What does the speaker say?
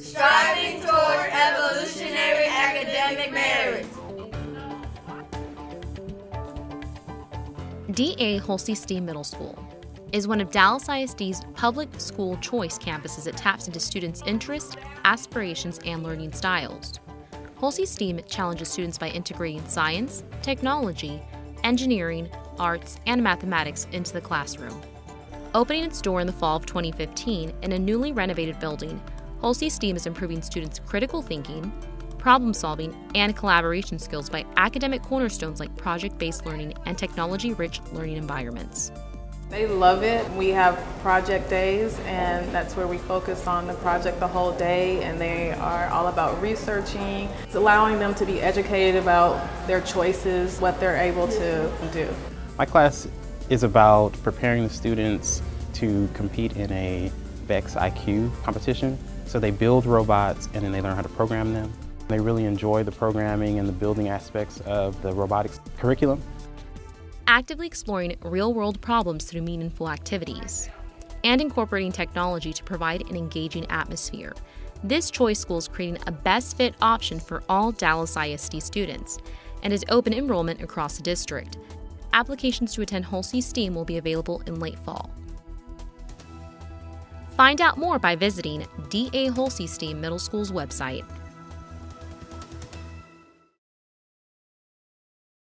striving toward evolutionary academic merit. D.A. Hulcy STEAM Middle School is one of Dallas ISD's public school choice campuses that taps into students' interests, aspirations, and learning styles. Hulcy STEAM challenges students by integrating science, technology, engineering, arts, and mathematics into the classroom. Opening its door in the fall of 2015 in a newly renovated building, Hulcy STEAM is improving students' critical thinking, problem solving, and collaboration skills by academic cornerstones like project based learning and technology rich learning environments. They love it. We have project days, and that's where we focus on the project the whole day, and they are all about researching. It's allowing them to be educated about their choices, what they're able to do. My class is about preparing the students to compete in a VEX IQ competition. So they build robots and then they learn how to program them. They really enjoy the programming and the building aspects of the robotics curriculum. Actively exploring real world problems through meaningful activities, and incorporating technology to provide an engaging atmosphere. This choice school is creating a best fit option for all Dallas ISD students and is open enrollment across the district. Applications to attend Hulcy STEAM will be available in late fall. Find out more by visiting D.A. STEAM Middle School's website